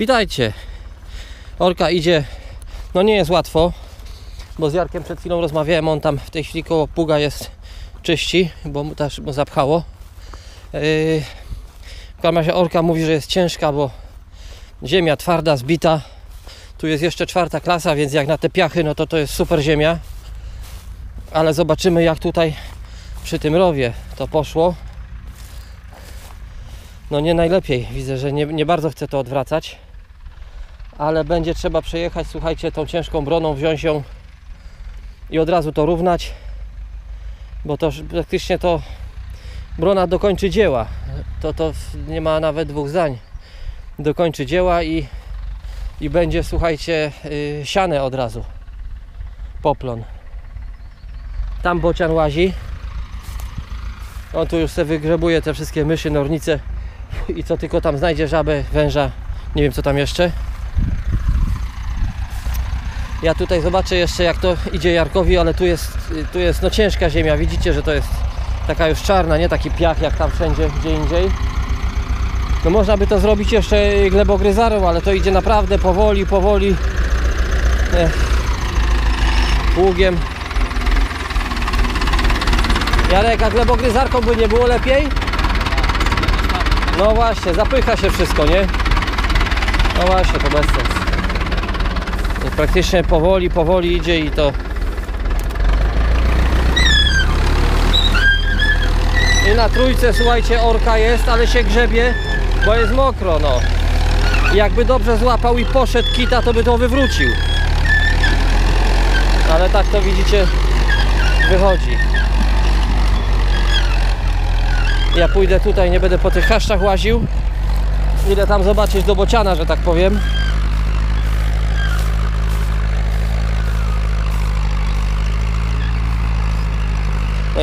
Witajcie. Orka idzie, no nie jest łatwo, bo z Jarkiem przed chwilą rozmawiałem, on tam w tej chwili koło puga jest czyści, bo mu też mu zapchało. Yy, w każdym razie Orka mówi, że jest ciężka, bo ziemia twarda, zbita. Tu jest jeszcze czwarta klasa, więc jak na te piachy, no to to jest super ziemia. Ale zobaczymy jak tutaj przy tym rowie to poszło. No nie najlepiej. Widzę, że nie, nie bardzo chcę to odwracać. Ale będzie trzeba przejechać, słuchajcie, tą ciężką broną, wziąć ją i od razu to równać. Bo to praktycznie to brona dokończy dzieła. To, to nie ma nawet dwóch zdań. Dokończy dzieła i, i będzie, słuchajcie, yy, siane od razu. Poplon. Tam bocian łazi. On tu już sobie wygrzebuje te wszystkie myszy, nornice i co tylko tam znajdzie, żabę, węża, nie wiem co tam jeszcze. Ja tutaj zobaczę jeszcze jak to idzie Jarkowi, ale tu jest, tu jest no ciężka ziemia, widzicie, że to jest taka już czarna, nie taki piach jak tam wszędzie, gdzie indziej. No można by to zrobić jeszcze glebogryzarą, ale to idzie naprawdę powoli, powoli. Ech. Pługiem. Jarek, a glebogryzarką by nie było lepiej? No właśnie, zapycha się wszystko, nie? No właśnie, to bez sensu. Praktycznie powoli, powoli idzie i to... I na trójce, słuchajcie, orka jest, ale się grzebie, bo jest mokro, no. Jakby dobrze złapał i poszedł kita, to by to wywrócił. Ale tak to widzicie, wychodzi. Ja pójdę tutaj, nie będę po tych chaszczach łaził. Idę tam zobaczyć do bociana, że tak powiem.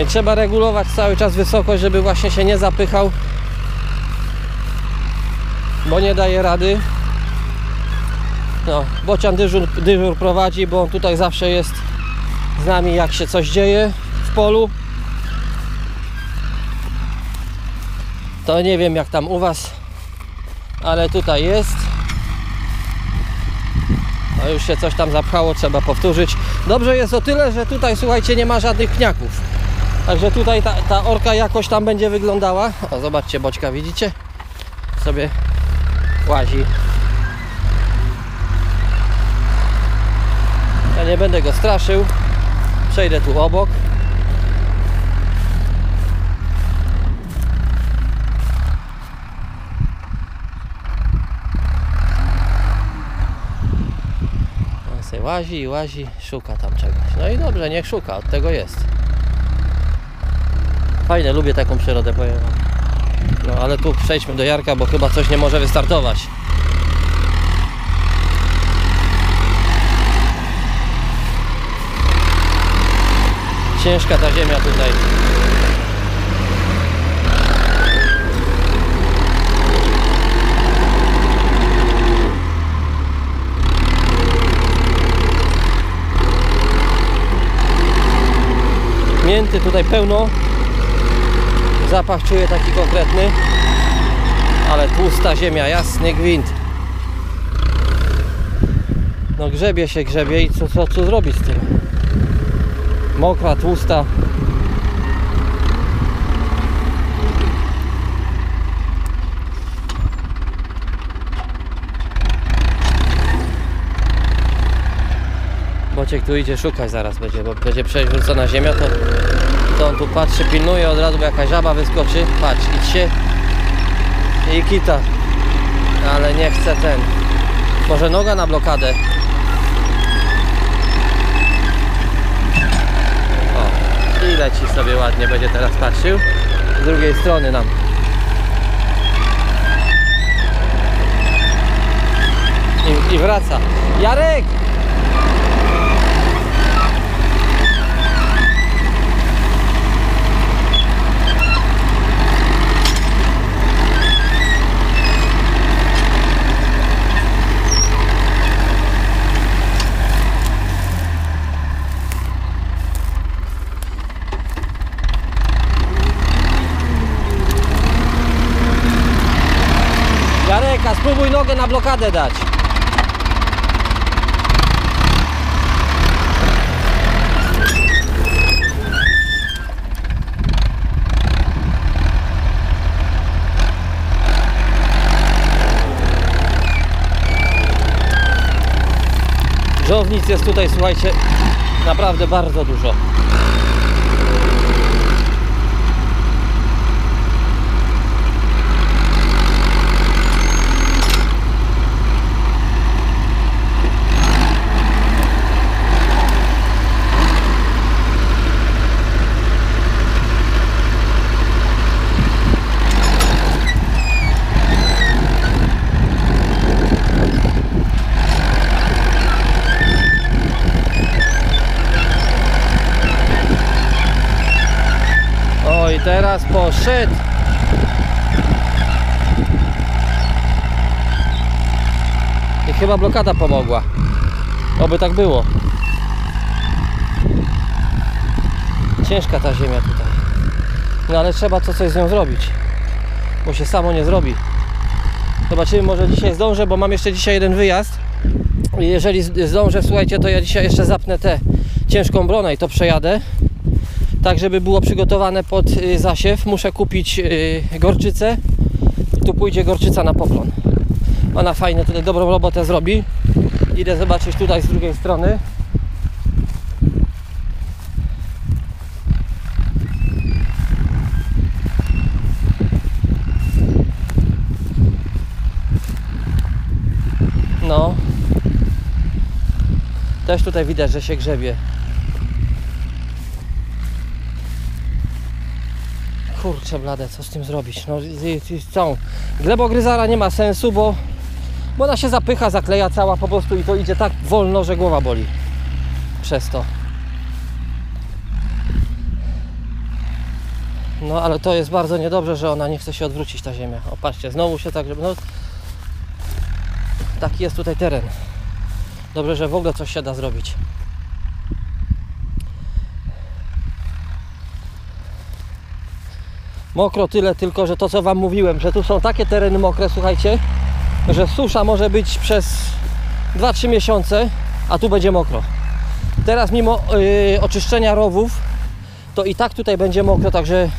Trzeba regulować cały czas wysokość, żeby właśnie się nie zapychał. Bo nie daje rady. No, bocian dyżur, dyżur prowadzi, bo on tutaj zawsze jest z nami jak się coś dzieje w polu. To nie wiem jak tam u Was, ale tutaj jest. No już się coś tam zapchało, trzeba powtórzyć. Dobrze jest o tyle, że tutaj słuchajcie nie ma żadnych pniaków. Także tutaj ta, ta orka jakoś tam będzie wyglądała. O, zobaczcie, boczka widzicie? Sobie łazi. Ja nie będę go straszył. Przejdę tu obok. On sobie łazi i łazi, szuka tam czegoś. No i dobrze, niech szuka, od tego jest. Fajne, lubię taką przyrodę, powiem. No ale tu przejdźmy do Jarka, bo chyba coś nie może wystartować. Ciężka ta ziemia tutaj. Mięty tutaj pełno. Zapach czuję taki konkretny. Ale tłusta ziemia, jasny gwint. No grzebie się grzebie i co, co, co zrobić z tym? Mokra, tłusta. Bociek tu idzie szukać zaraz będzie, bo będzie przewrócona ziemia, to, to on tu patrzy, pilnuje od razu, bo jakaś żaba wyskoczy. Patrz, idź się i kita. Ale nie chce ten. Może noga na blokadę. O, i leci sobie ładnie, będzie teraz patrzył. Z drugiej strony nam. I, i wraca. Jarek! Jarek, a spróbuj nogę na blok blokadę dać. Żownic jest tutaj, słuchajcie, naprawdę bardzo dużo. Teraz poszedł. I chyba blokada pomogła. Oby tak było. Ciężka ta ziemia tutaj. No ale trzeba to coś z nią zrobić. Bo się samo nie zrobi. Zobaczymy, może dzisiaj zdążę, bo mam jeszcze dzisiaj jeden wyjazd. Jeżeli zdążę, słuchajcie, to ja dzisiaj jeszcze zapnę tę ciężką bronę i to przejadę tak żeby było przygotowane pod y, zasiew muszę kupić y, gorczycę. Tu pójdzie gorczyca na poplon. Ona fajnie tutaj dobrą robotę zrobi. Idę zobaczyć tutaj z drugiej strony. No. Też tutaj widać, że się grzebie Kurczę blade, co z tym zrobić? No z, z, z całą glebogryzara nie ma sensu, bo, bo ona się zapycha, zakleja cała po prostu i to idzie tak wolno, że głowa boli. Przez to. No ale to jest bardzo niedobrze, że ona nie chce się odwrócić ta ziemia. O patrzcie, znowu się tak, żeby no taki jest tutaj teren. Dobrze, że w ogóle coś się da zrobić. Mokro tyle tylko, że to co Wam mówiłem, że tu są takie tereny mokre, słuchajcie, że susza może być przez 2-3 miesiące, a tu będzie mokro. Teraz mimo yy, oczyszczenia rowów, to i tak tutaj będzie mokro, także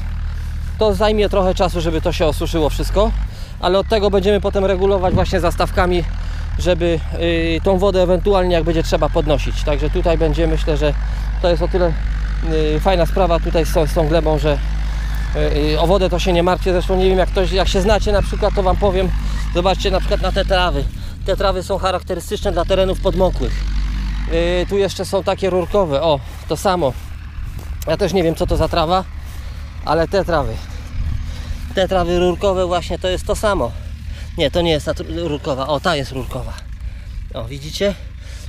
to zajmie trochę czasu, żeby to się osuszyło wszystko, ale od tego będziemy potem regulować właśnie zastawkami, żeby yy, tą wodę ewentualnie jak będzie trzeba podnosić. Także tutaj będzie, myślę, że to jest o tyle yy, fajna sprawa tutaj z, z tą glebą, że o wodę to się nie martwię, zresztą nie wiem jak, ktoś, jak się znacie na przykład to Wam powiem, zobaczcie na przykład na te trawy. Te trawy są charakterystyczne dla terenów podmokłych. Yy, tu jeszcze są takie rurkowe, o to samo. Ja też nie wiem co to za trawa, ale te trawy. Te trawy rurkowe właśnie to jest to samo. Nie, to nie jest ta rurkowa, o ta jest rurkowa. O widzicie?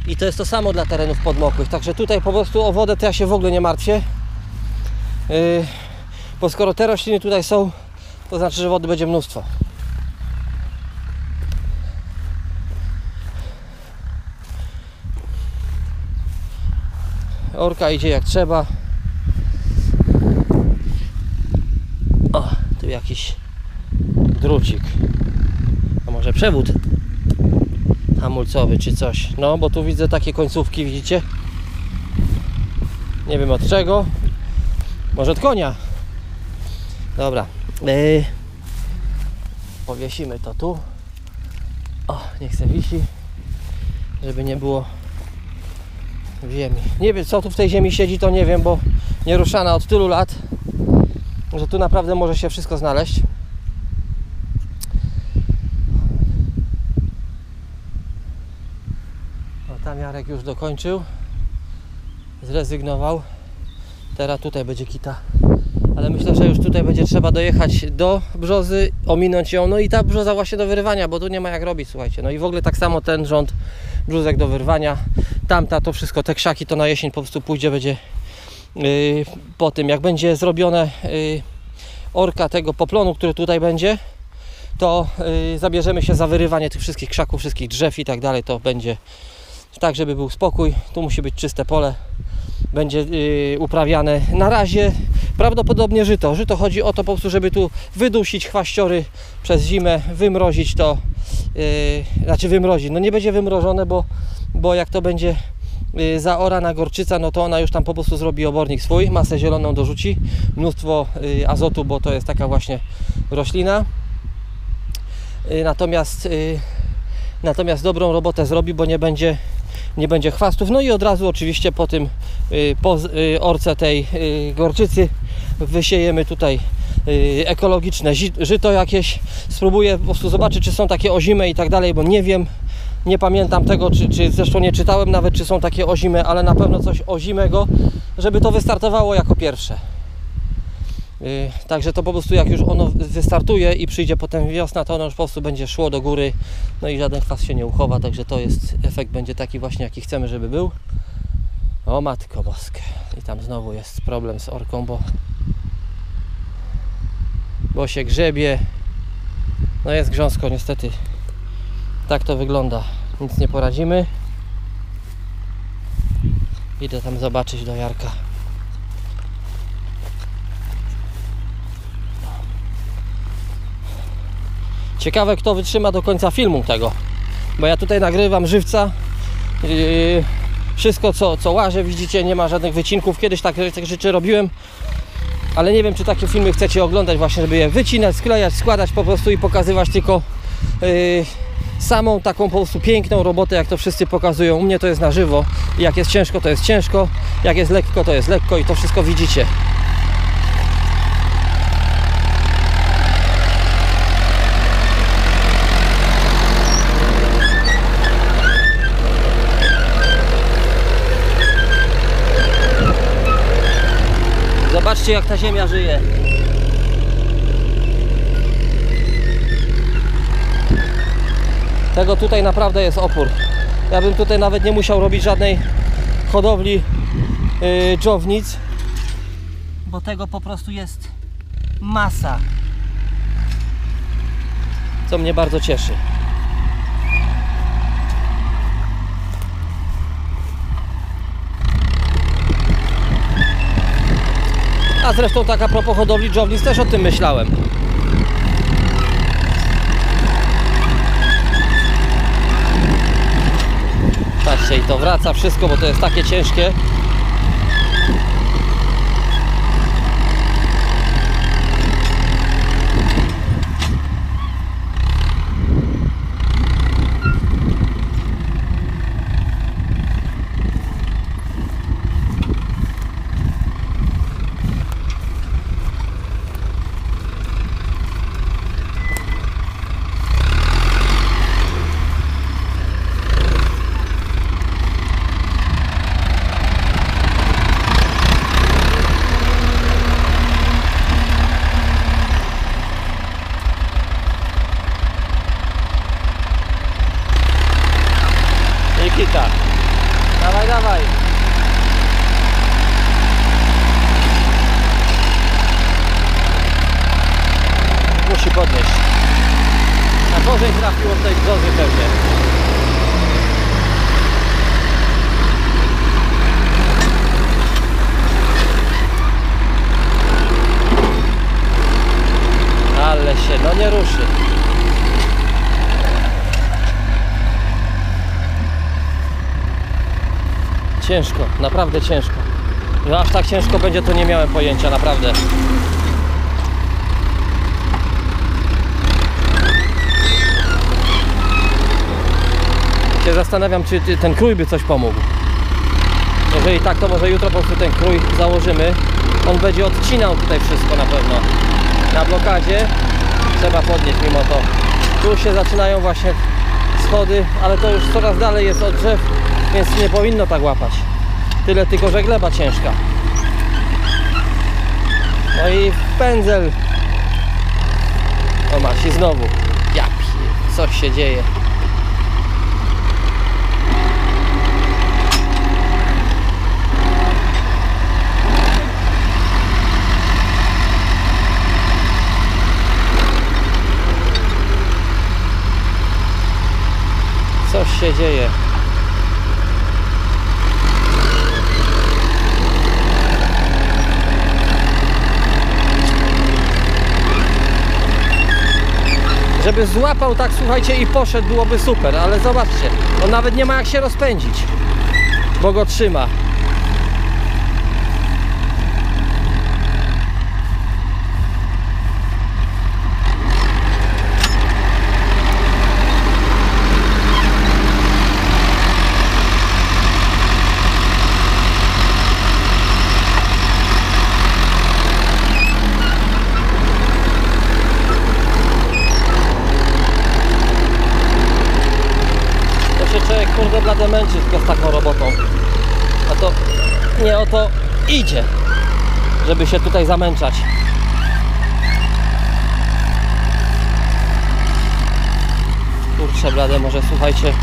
I to jest to samo dla terenów podmokłych, także tutaj po prostu o wodę to ja się w ogóle nie martwię. Yy, bo skoro te rośliny tutaj są, to znaczy, że wody będzie mnóstwo. Orka idzie jak trzeba. O, tu jakiś drucik. A może przewód hamulcowy czy coś. No, bo tu widzę takie końcówki, widzicie? Nie wiem od czego. Może od konia. Dobra. Yy, powiesimy to tu. O, niech se wisi. Żeby nie było w ziemi. Nie wiem co tu w tej ziemi siedzi, to nie wiem, bo nie ruszana od tylu lat, że tu naprawdę może się wszystko znaleźć. O, tam Jarek już dokończył. Zrezygnował. Teraz tutaj będzie kita ale myślę, że już tutaj będzie trzeba dojechać do brzozy, ominąć ją, no i ta brzoza właśnie do wyrwania, bo tu nie ma jak robić, słuchajcie. No i w ogóle tak samo ten rząd brzózek do wyrwania, tamta to wszystko, te krzaki to na jesień po prostu pójdzie, będzie yy, po tym, jak będzie zrobione yy, orka tego poplonu, który tutaj będzie, to yy, zabierzemy się za wyrywanie tych wszystkich krzaków, wszystkich drzew i tak dalej, to będzie tak żeby był spokój. Tu musi być czyste pole. Będzie yy, uprawiane na razie prawdopodobnie żyto. Żyto chodzi o to po prostu, żeby tu wydusić chwaściory przez zimę, wymrozić to, yy, znaczy wymrozić. No nie będzie wymrożone, bo, bo jak to będzie yy, zaorana gorczyca, no to ona już tam po prostu zrobi obornik swój, masę zieloną dorzuci, mnóstwo yy, azotu, bo to jest taka właśnie roślina. Yy, natomiast yy, natomiast dobrą robotę zrobi, bo nie będzie, nie będzie chwastów. No i od razu oczywiście po tym y, po y, orce tej y, gorczycy wysiejemy tutaj ekologiczne żyto jakieś. Spróbuję po prostu zobaczyć, czy są takie ozime i tak dalej, bo nie wiem. Nie pamiętam tego, czy, czy zresztą nie czytałem nawet, czy są takie ozime, ale na pewno coś ozimego, żeby to wystartowało jako pierwsze. Yy, Także to po prostu jak już ono wystartuje i przyjdzie potem wiosna, to ono już po prostu będzie szło do góry, no i żaden kwas się nie uchowa, także to jest, efekt będzie taki właśnie jaki chcemy, żeby był. O matko boskie. I tam znowu jest problem z orką, bo bo się grzebie. No jest grząsko niestety. Tak to wygląda. Nic nie poradzimy. Idę tam zobaczyć do Jarka. Ciekawe kto wytrzyma do końca filmu tego. Bo ja tutaj nagrywam żywca. Yy, wszystko co, co łażę, widzicie, nie ma żadnych wycinków. Kiedyś tak, takie rzeczy robiłem. Ale nie wiem czy takie filmy chcecie oglądać właśnie, żeby je wycinać, sklejać, składać po prostu i pokazywać tylko yy, samą taką po prostu piękną robotę, jak to wszyscy pokazują. U mnie to jest na żywo. Jak jest ciężko, to jest ciężko. Jak jest lekko, to jest lekko i to wszystko widzicie. Zobaczcie jak ta ziemia żyje. Tego tutaj naprawdę jest opór. Ja bym tutaj nawet nie musiał robić żadnej hodowli yy, dżownic, bo tego po prostu jest masa. Co mnie bardzo cieszy. A zresztą tak a propos hodowli dżownic też o tym myślałem. Patrzcie i to wraca wszystko, bo to jest takie ciężkie. Nikita. Dawaj, dawaj. Musi podnieść. Na gorzej trafił od tej brzozy pewnie. Się, no nie ruszy. Ciężko, naprawdę ciężko. No aż tak ciężko będzie, to nie miałem pojęcia, naprawdę. Się zastanawiam, czy ten krój by coś pomógł. Jeżeli tak, to może jutro po prostu ten krój założymy. On będzie odcinał tutaj wszystko na pewno. Na blokadzie trzeba podnieść mimo to. Tu się zaczynają właśnie schody, ale to już coraz dalej jest od drzew, więc nie powinno tak łapać. Tyle tylko, że gleba ciężka. No i pędzel. O masz i znowu. Ja pie- coś się dzieje. coś się dzieje. Żeby złapał tak, słuchajcie, i poszedł byłoby super, ale zobaczcie, on nawet nie ma jak się rozpędzić, bo go trzyma. Człowiek kurde blade męczy tylko z taką robotą. A to nie o to idzie, żeby się tutaj zamęczać. Kurczę blade, może słuchajcie,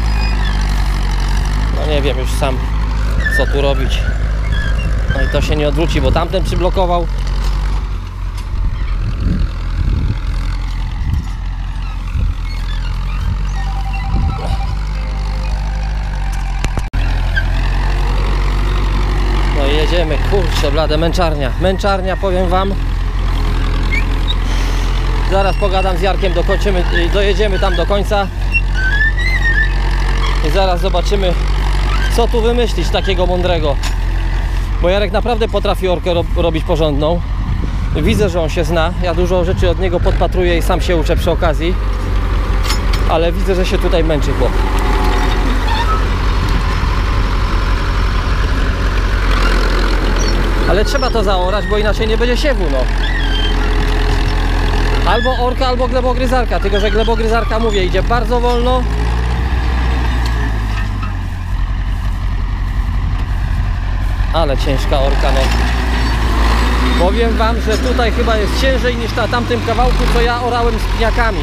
no nie wiem już sam co tu robić. No i to się nie odwróci, bo tamten przyblokował. Jedziemy, kurczę blade, męczarnia. Męczarnia, powiem Wam. Zaraz pogadam z Jarkiem, dokończymy, dojedziemy tam do końca. I zaraz zobaczymy, co tu wymyślić takiego mądrego. Bo Jarek naprawdę potrafi orkę ro robić porządną. Widzę, że on się zna. Ja dużo rzeczy od niego podpatruję i sam się uczę przy okazji. Ale widzę, że się tutaj męczy chłop. Ale trzeba to zaorać, bo inaczej nie będzie siewu, no. Albo orka, albo glebogryzarka, tylko że glebogryzarka, mówię, idzie bardzo wolno. Ale ciężka orka, no. Powiem Wam, że tutaj chyba jest ciężej niż na tamtym kawałku, co ja orałem z pniakami.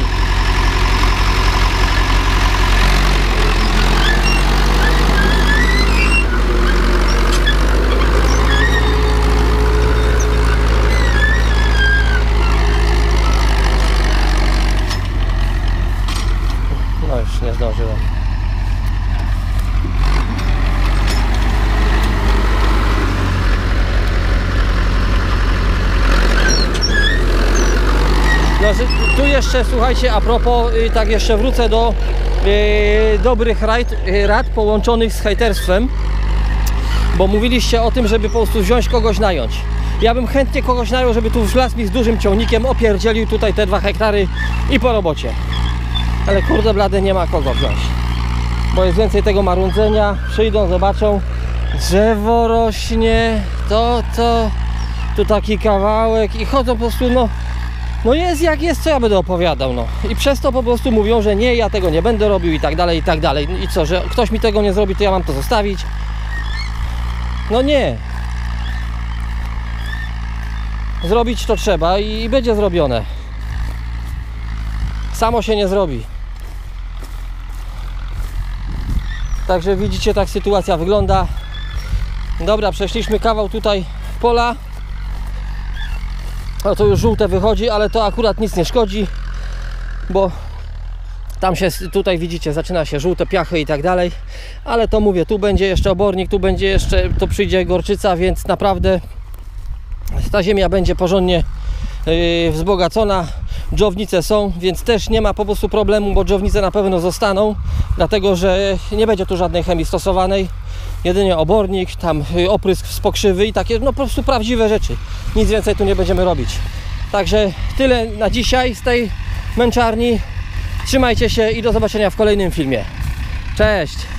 Zdążyłem. No, tu jeszcze słuchajcie, a propos, y, tak jeszcze wrócę do y, dobrych rad, y, rad połączonych z hejterstwem, bo mówiliście o tym, żeby po prostu wziąć kogoś nająć. Ja bym chętnie kogoś najął, żeby tu wlazł mi z dużym ciągnikiem, opierdzielił tutaj te dwa hektary i po robocie. Ale kurde blady nie ma kogo wziąć. Bo jest więcej tego marundzenia. Przyjdą, zobaczą. Drzewo rośnie. To, to. Tu taki kawałek. I chodzą po prostu, no. No jest jak jest, co ja będę opowiadał, no. I przez to po prostu mówią, że nie, ja tego nie będę robił i tak dalej, i tak dalej. I co, że ktoś mi tego nie zrobi, to ja mam to zostawić? No nie. Zrobić to trzeba i będzie zrobione. Samo się nie zrobi. Także widzicie, tak sytuacja wygląda. Dobra, przeszliśmy kawał tutaj pola. No to już żółte wychodzi, ale to akurat nic nie szkodzi, bo tam się tutaj widzicie, zaczyna się żółte piachy i tak dalej. Ale to mówię, tu będzie jeszcze obornik, tu będzie jeszcze, to przyjdzie gorczyca, więc naprawdę ta ziemia będzie porządnie yy, wzbogacona. Dżownice są, więc też nie ma po prostu problemu, bo dżownice na pewno zostaną, dlatego że nie będzie tu żadnej chemii stosowanej. Jedynie obornik, tam yy, oprysk z pokrzywy i takie no po prostu prawdziwe rzeczy. Nic więcej tu nie będziemy robić. Także tyle na dzisiaj z tej męczarni. Trzymajcie się i do zobaczenia w kolejnym filmie. Cześć!